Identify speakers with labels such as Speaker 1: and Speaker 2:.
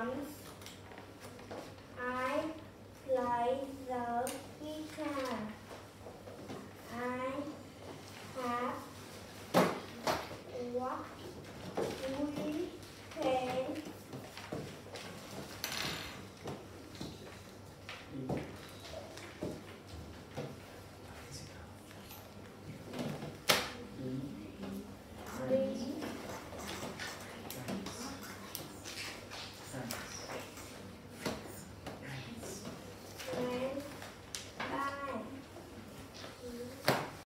Speaker 1: Giannis.